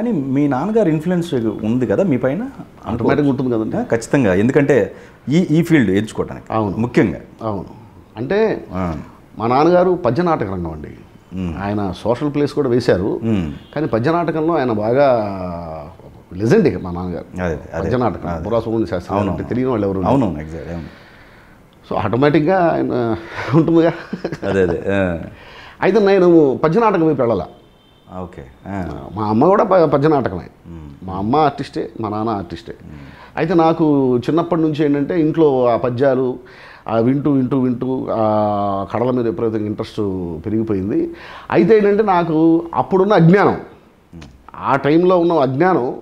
కానీ మీ నాన్నగారు ఇన్ఫ్లుయెన్స్ ఉంది కదా మీ పైన? ఆటోమేటిక్గా ఉంటుంది కదండి. ఖచ్చితంగా. ఎందుకంటే ఈ ఈ ఫీల్డ్ ఎంచుకోవడానికి అవును. ముఖ్యంగా. అవును. అంటే మా నాన్నగారు పద్య నాటక రంగం అండి ఆయన సోషల్ ప్లేస్ కూడా వేశారు. కానీ పద్య నాటకంలో ఆయన బాగా లెజెండ్ ఇక మా నాన్నగారు. పద్య నాటకం. సుబ్రహ్మణ్య శాస్త్రి అంటే తెలియని వాళ్ళు ఎవరు అవును ఎగ్జాక్ట్ అవును. సో ఆటోమేటిక్గా ఆయన ఉంటుందిగా. అదే అదే అయితే నేను పద్య నాటకం వైపు వెళ్ళాల? ఓకే. మా అమ్మ కూడా ప- పద్య నాటకమే మా అమ్మ ఆర్టిస్టే మా నాన్న ఆర్టిస్టే. అయితే నాకు చిన్నప్పటి నుంచి ఏంటంటే ఇంట్లో ఆ పద్యాలు ఆ వింటూ వింటూ వింటూ కడల కళల మీద విపరీతంగా ఇంట్రెస్ట్ పెరిగిపోయింది అయితే ఏంటంటే నాకు అప్పుడున్న అజ్ఞానం. ఆ టైంలో ఉన్న అజ్ఞానం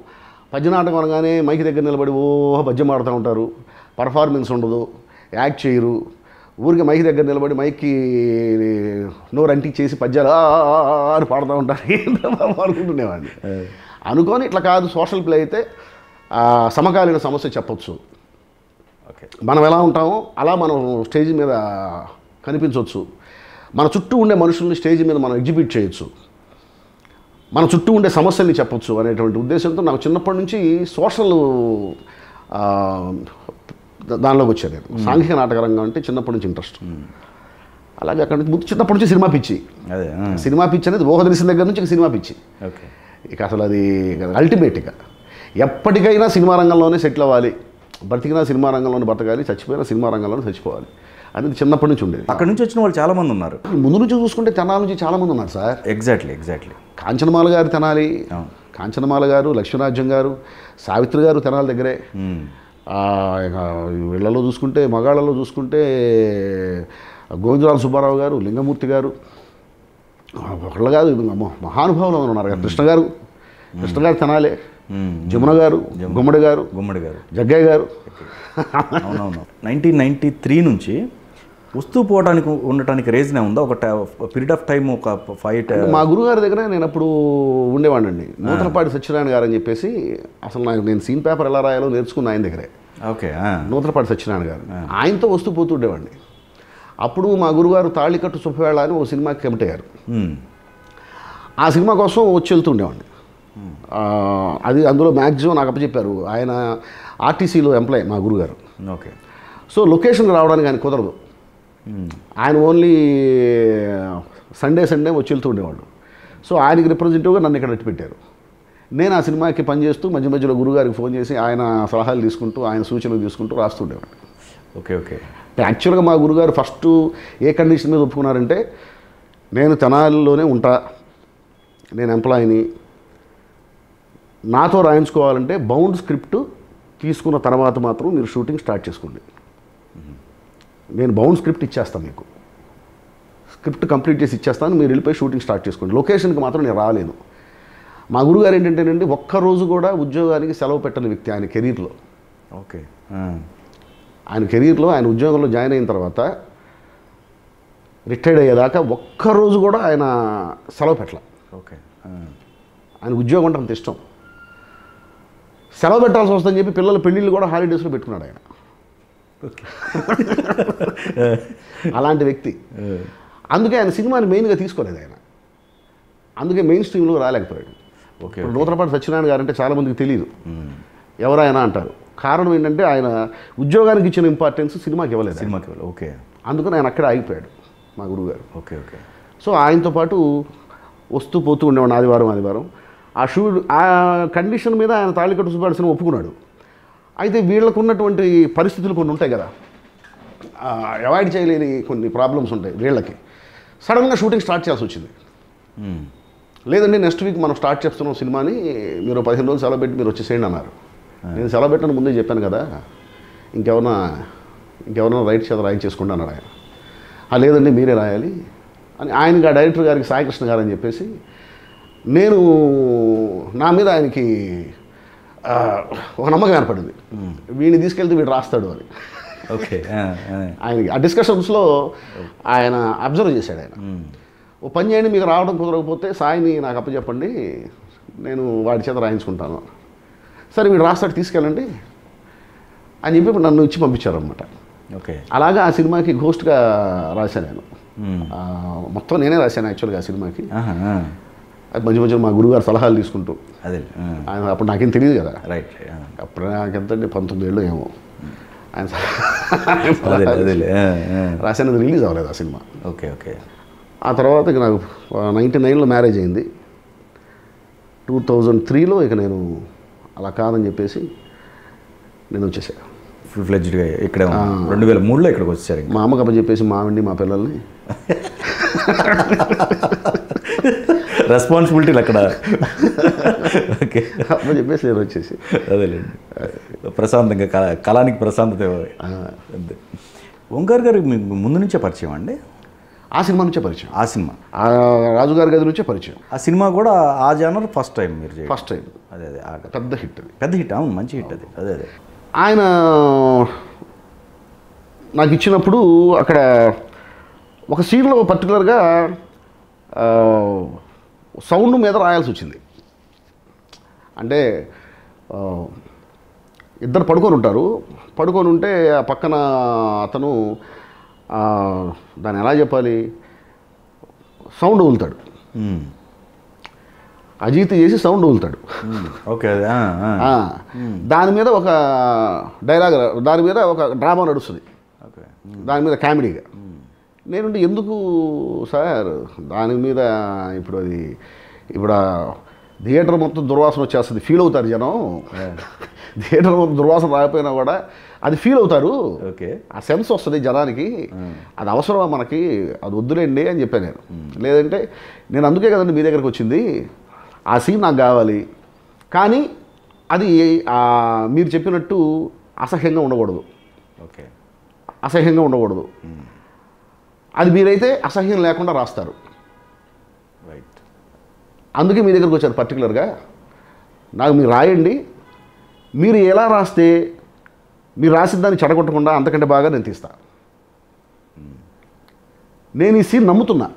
పద్యనాటకం అనగానే మైకి దగ్గర నిలబడి ఓ పద్యం ఆడుతూ ఉంటారు. పర్ఫార్మెన్స్ ఉండదు. యాక్ట్ చేయరు. ఊరికి మైకి దగ్గర నిలబడి మైక్కి నోరు అంటికి చేసి పద్యాలు అని పాడుతూ ఉంటారు. అనుకుంటునేవాడిని అనుకొని ఇట్లా కాదు సోషల్ ప్లే అయితే సమకాలీన సమస్య చెప్పొచ్చు. ఓకే. మనం ఎలా ఉంటామో అలా మనం స్టేజ్ మీద కనిపించవచ్చు మన చుట్టూ ఉండే మనుషుల్ని స్టేజ్ మీద మనం ఎగ్జిబిట్ చేయొచ్చు. మన చుట్టూ ఉండే సమస్యల్ని చెప్పొచ్చు అనేటువంటి ఉద్దేశంతో నాకు చిన్నప్పటి నుంచి సోషల్ దానిలోకి వచ్చాను నేను సాంఘిక నాటక రంగం అంటే చిన్నప్పటి నుంచి ఇంట్రెస్ట్. అలాగే అక్కడ నుంచి ముందు చిన్నప్పటి నుంచి సినిమా పిచ్చి. సినిమా పిచ్చి అనేది ఊహ తెలిసిన దగ్గర నుంచి సినిమా పిచ్చి. ఇక అసలు అది అల్టిమేట్గా ఎప్పటికైనా సినిమా రంగంలోనే సెటిల్ అవ్వాలి. బ్రతికినా సినిమా రంగంలోనే బతకాలి చచ్చిపోయినా సినిమా రంగంలోనే చచ్చిపోవాలి. అనేది చిన్నప్పటి నుంచి ఉండేది. అక్కడ నుంచి వచ్చిన వాళ్ళు చాలా మంది ఉన్నారు ముందు నుంచి చూసుకుంటే తెనాల నుంచి చాలామంది ఉన్నారు సార్. ఎగ్జాక్ట్లీ ఎగ్జాక్ట్లీ కాంచనమాల గారు తెనాలి. కాంచనమాల గారు లక్ష్మీరాజ్యం గారు సావిత్రి గారు తెనాల దగ్గరే. వీళ్ళలో చూసుకుంటే మగాళ్ళలో చూసుకుంటే గోవిందరావు సుబ్బారావు గారు లింగమూర్తి గారు. ఒకళ్ళు కాదు మహానుభావులు ఉన్నారు కృష్ణ గారు. కృష్ణ గారు తెనాలే. జమున గారు గుమ్మడి గారు గుమ్మడి గారు. జగ్గయ్య గారు. అవునవును. నైన్టీన్ నైన్టీ త్రీ నుంచి వస్తూ పోవడానికి ఉండటానికి రీజన్ ఉందా ఒక పీరియడ్ ఆఫ్ టైం ఒక ఫైట్ మా గురుగారి దగ్గర నేను అప్పుడు ఉండేవాడిని నూతనపాటి సత్యనారాయణ గారు అని చెప్పేసి అసలు నాకు నేను సీన్ పేపర్ ఎలా రాయాలో నేర్చుకున్న ఆయన దగ్గరే. ఓకే నూతనపాటి సత్యనారాయణ గారు. ఆయనతో వస్తూ పోతూ ఉండేవాడిని. అప్పుడు మా గురుగారు తాళికట్టు సుబ్బవేళ అని ఓ సినిమాకి కమిట్ అయ్యారు ఆ సినిమా కోసం వచ్చి వెళ్తూ ఉండేవాడిని అది అందులో మ్యాక్సిమం నాకు అప్పచెప్పారు. ఆయన ఆర్టీసీలో ఎంప్లాయ్ మా గురుగారు ఓకే. సో లొకేషన్కి రావడానికి ఆయన కుదరదు. ఆయన ఓన్లీ సండే సండే వచ్చి వెళ్తూ ఉండేవాళ్ళు సో ఆయనకి రిప్రజెంటేటివ్గా నన్ను ఇక్కడ పెట్టారు నేను ఆ సినిమాకి పనిచేస్తూ మధ్య మధ్యలో గురుగారికి ఫోన్ చేసి ఆయన సలహాలు తీసుకుంటూ ఆయన సూచనలు తీసుకుంటూ రాస్తుండేవాడిని ఓకే ఓకే. యాక్చువల్గా మా గురుగారు ఫస్ట్ ఏ కండిషన్ మీద ఒప్పుకున్నారంటే నేను తెనాలిలోనే ఉంటా నేను ఎంప్లాయీని నాతో రాయించుకోవాలంటే బౌండ్ స్క్రిప్ట్ తీసుకున్న తర్వాత మాత్రం మీరు షూటింగ్ స్టార్ట్ చేసుకోండి. నేను బౌండ్ స్క్రిప్ట్ ఇచ్చేస్తాను మీకు. స్క్రిప్ట్ కంప్లీట్ చేసి ఇచ్చేస్తాను మీరు వెళ్ళిపోయి షూటింగ్ స్టార్ట్ చేసుకోండి. లొకేషన్కి మాత్రం నేను రాలేను. మా గురుగారు ఏంటంటేనండి ఒక్కరోజు కూడా ఉద్యోగానికి సెలవు పెట్టని వ్యక్తి ఆయన కెరీర్లో. ఓకే. ఆయన కెరీర్లో ఆయన ఉద్యోగంలో జాయిన్ అయిన తర్వాత రిటైర్డ్ అయ్యేదాకా ఒక్కరోజు కూడా ఆయన సెలవు పెట్టల. ఓకే. ఆయన ఉద్యోగం అంటే అంత ఇష్టం. సెలవు పెట్టాల్సి వస్తుందని చెప్పి పిల్లల పెళ్ళిళ్ళు కూడా హాలిడేస్లో పెట్టుకున్నాడు ఆయన. అలాంటి వ్యక్తి. అందుకే ఆయన సినిమాని మెయిన్గా తీసుకోలేదు ఆయన. అందుకే మెయిన్ స్ట్రీమ్లో రాలేకపోయాడు. ఓకే నూతనపాటి సత్యనారాయణ గారు అంటే చాలామందికి తెలియదు ఎవరైనా అంటారు. కారణం ఏంటంటే ఆయన ఉద్యోగానికి ఇచ్చిన ఇంపార్టెన్స్ సినిమాకి ఇవ్వలేదు. సినిమాకి వెళ్ళి ఓకే. అందుకని ఆయన అక్కడే ఆగిపోయాడు మా గురువుగారు. Okay okay. సో ఆయనతో పాటు వస్తూ పోతూ ఉండేవాడు ఆదివారం ఆదివారం. ఆ షూ ఆ కండిషన్ మీద ఆయన తాళికట్టు సినిమా ఒప్పుకున్నాడు. అయితే వీళ్ళకు ఉన్నటువంటి పరిస్థితులు కొన్ని ఉంటాయి కదా. అవాయిడ్ చేయలేని కొన్ని ప్రాబ్లమ్స్ ఉంటాయి వీళ్ళకి. సడన్గా షూటింగ్ స్టార్ట్ చేయాల్సి వచ్చింది. లేదండి నెక్స్ట్ వీక్ మనం స్టార్ట్ చేస్తున్నాం సినిమాని మీరు పదిహేను రోజులు సెలవు పెట్టి మీరు వచ్చేసేయండి అన్నారు. నేను సెలవు పెట్టని ముందే చెప్పాను కదా ఇంకెవరన్నా ఇంకెవరన్నా రైట్ చేత రాయి చేసుకోండి అన్నాడు ఆయన. "ఆ, లేదండి మీరే రాయాలి అని ఆయనకి ఆ డైరెక్టర్ గారికి సాయికృష్ణ గారు అని చెప్పేసి నేను నా మీద ఆయనకి ఒక నమ్మకం ఏర్పడింది. వీడిని తీసుకెళ్తే వీడు రాస్తాడు అని. ఓకే ఆయనకి ఆ డిస్కషన్స్లో ఆయన అబ్జర్వ్ చేశాడు ఆయన. ఓ పని చేయండి మీకు రావడం కుదరకపోతే సాయిని నాకు అప్పచెప్పండి నేను వాడి చేత రాయించుకుంటాను. సరే వీడు రాస్తాడు తీసుకెళ్ళండి అని చెప్పి నన్ను ఇచ్చి పంపించారనమాట ఓకే. అలాగా ఆ సినిమాకి ఘోస్ట్గా రాశాను నేను. మొత్తం నేనే రాశాను యాక్చువల్గా ఆ సినిమాకి. అది మధ్య మధ్యలో మా గురుగారు సలహాలు తీసుకుంటూ. అదే ఆయన అప్పుడు నాకేం తెలియదు కదా. రైట్ అప్పుడు నాకెంతండి పంతొమ్మిది ఏళ్ళు ఏమో. ఆయన. రాసినది రిలీజ్ అవ్వలేదు ఆ సినిమా. Okay okay. ఆ తర్వాత ఇక నాకు నైంటీ నైన్లో మ్యారేజ్ అయింది. టూ థౌజండ్ త్రీలో ఇక నేను అలా కాదని చెప్పేసి నేను వచ్చేసాను ఫుల్ ఫ్లెడ్జ్డ్గా ఇక్కడే. రెండు వేల మూడులో ఇక్కడికి వచ్చారు ఇంకా. మా అమ్మకి చెప్పేసి మా ఆవిడ్ని మా పిల్లల్ని. రెస్పాన్సిబిలిటీలు అక్కడ. ఓకే. చెప్పేసి నేను వచ్చేసి. అదేలేండి. ప్రశాంతంగా కళ కళానికి ప్రశాంతత. అంతే. ఓంకార్ గారు మీకు ముందు నుంచే పరిచయం అండి? ఆ సినిమా నుంచే పరిచయం. ఆ సినిమా. ఆ రాజుగారి గది నుంచే పరిచయం. ఆ సినిమా కూడా ఆ జానర్ ఫస్ట్ టైం మీరు. First time. అదే అదే పెద్ద హిట్ అది. పెద్ద హిట్ అవును మంచి హిట్ అది. అదే అదే. ఆయన నాకు ఇచ్చినప్పుడు అక్కడ ఒక సీన్లో పర్టికులర్గా సౌండ్ మీద రాయాల్సి వచ్చింది. అంటే ఇద్దరు పడుకొని ఉంటారు. పడుకొని ఉంటే ఆ పక్కన అతను దాన్ని ఎలా చెప్పాలి? సౌండ్ వదులుతాడు. అజీత్ చేసి సౌండ్ వదులుతాడు. ఓకే దాని మీద ఒక డైలాగ్ దాని మీద ఒక డ్రామా నడుస్తుంది. ఓకే దాని మీద కామెడీగా. నేనుండి ఎందుకు సార్? దాని మీద ఇప్పుడు అది ఇప్పుడు థియేటర్ మొత్తం దుర్వాసన వచ్చేస్తుంది. ఫీల్ అవుతారు జనం. థియేటర్ మొత్తం దుర్వాసన రాకపోయినా కూడా అది ఫీల్ అవుతారు. ఓకే. ఆ సెన్స్ వస్తుంది జనానికి. అది అవసరమా మనకి? అది వద్దులేండి అని చెప్పాను నేను. లేదంటే నేను అందుకే కదండి మీ దగ్గరికి వచ్చింది. ఆ సీన్ నాకు కావాలి. కానీ అది మీరు చెప్పినట్టు అసహ్యంగా ఉండకూడదు. ఓకే. అసహ్యంగా ఉండకూడదు. అది మీరైతే అసహ్యం లేకుండా రాస్తారు. రైట్ అందుకే మీ దగ్గరకు వచ్చాను పర్టికులర్గా నాకు మీరు రాయండి. మీరు ఎలా రాస్తే మీరు రాసిన దాన్ని చెడగొట్టకుండా అంతకంటే బాగా నేను తీస్తా. నేను ఈ సీన్ నమ్ముతున్నా.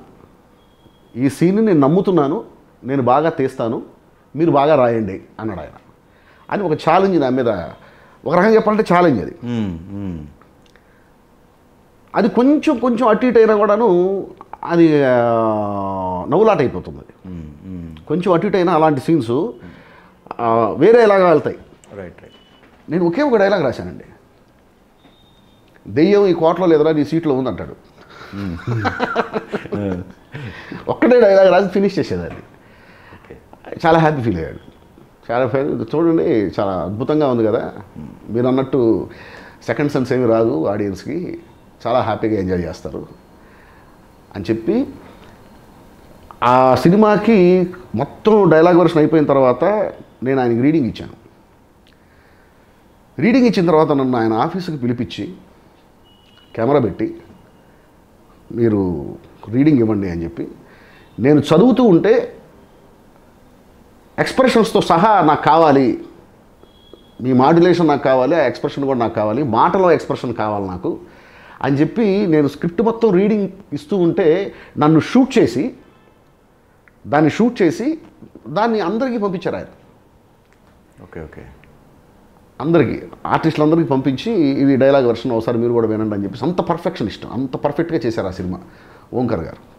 ఈ సీన్ని నేను నమ్ముతున్నాను. నేను బాగా తీస్తాను. మీరు బాగా రాయండి అన్నాడు ఆయన. అని ఒక ఛాలెంజ్ నా మీద ఒక రకంగా చెప్పాలంటే ఛాలెంజ్ అది. మ్మ్. మ్మ్. అది కొంచెం కొంచెం అటు ఇటు అయినా కూడాను అది నవ్వులాట అయిపోతుంది. కొంచెం అటు ఇటు అయినా అలాంటి సీన్స్ వేరే ఎలాగా వెళ్తాయి. రైట్ రైట్ నేను ఒకే ఒక డైలాగ్ రాశానండి. దెయ్యం ఈ కోటలో లేదరా నీ సీట్లో ఉందంటాడు. ఒక్కటే డైలాగ్ రాసి ఫినిష్ చేసేదాన్ని. చాలా హ్యాపీ ఫీల్ అయ్యాడు. చాలా ఫీల్ చూడండి చాలా అద్భుతంగా ఉంది కదా. మీరు అన్నట్టు సెకండ్ సెన్స్ ఏమి రాదు ఆడియన్స్కి చాలా హ్యాపీగా ఎంజాయ్ చేస్తారు అని చెప్పి ఆ సినిమాకి మొత్తం డైలాగ్ వర్షన్ అయిపోయిన తర్వాత నేను ఆయనకి రీడింగ్ ఇచ్చాను. రీడింగ్ ఇచ్చిన తర్వాత నన్ను ఆయన ఆఫీస్కి పిలిపించి కెమెరా పెట్టి మీరు రీడింగ్ ఇవ్వండి అని చెప్పి నేను చదువుతూ ఉంటే ఎక్స్ప్రెషన్స్తో సహా నాకు కావాలి మీ మాడ్యులేషన్ నాకు కావాలి ఆ ఎక్స్ప్రెషన్ కూడా నాకు కావాలి మాటలో ఎక్స్ప్రెషన్ కావాలి నాకు. అని చెప్పి నేను స్క్రిప్ట్ మొత్తం రీడింగ్ ఇస్తూ ఉంటే నన్ను షూట్ చేసి దాన్ని షూట్ చేసి దాన్ని అందరికీ పంపించారు ఆయన. Okay okay. అందరికీ ఆర్టిస్టులందరికీ పంపించి ఇది డైలాగ్ వెర్షన్ ఒకసారి మీరు కూడా వినండి అని చెప్పేసి. అంత పర్ఫెక్షన్ ఇష్టం అంత పర్ఫెక్ట్గా చేశారు ఆ సినిమా ఓంకర్ గారు.